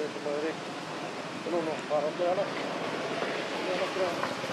Ini untuk mengerik. Ini untuk mengerik. Ini untuk mengerik.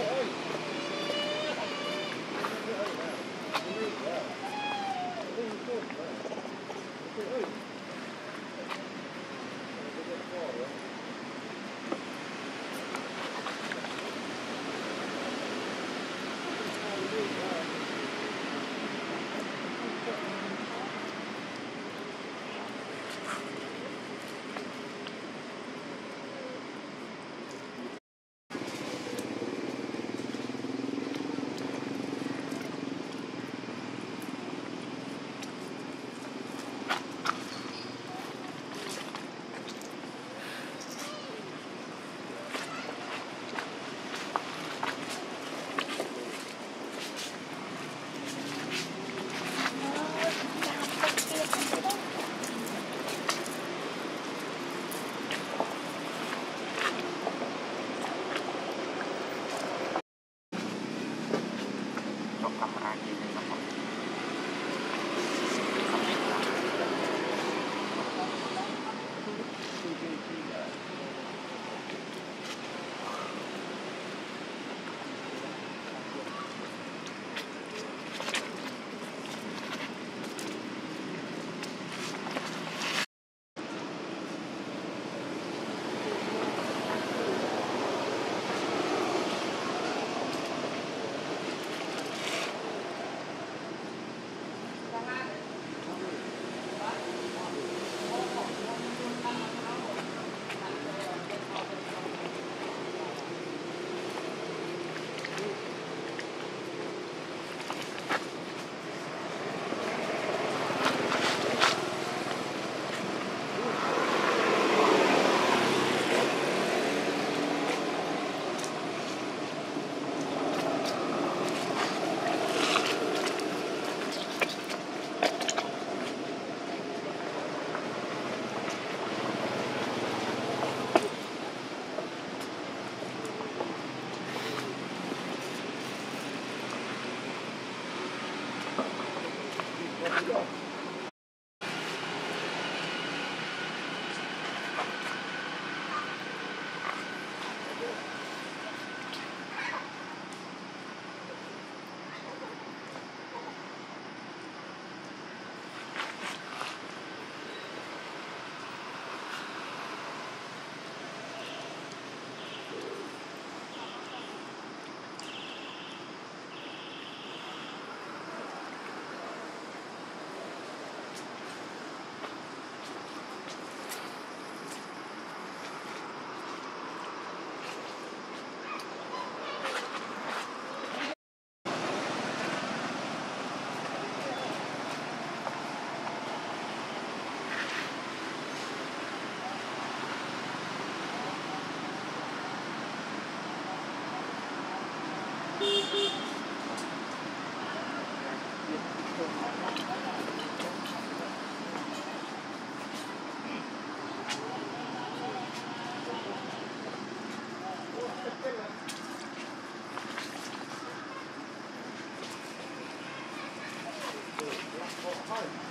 Hey. not even There we go. はい。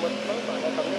mình mới mà đã cầm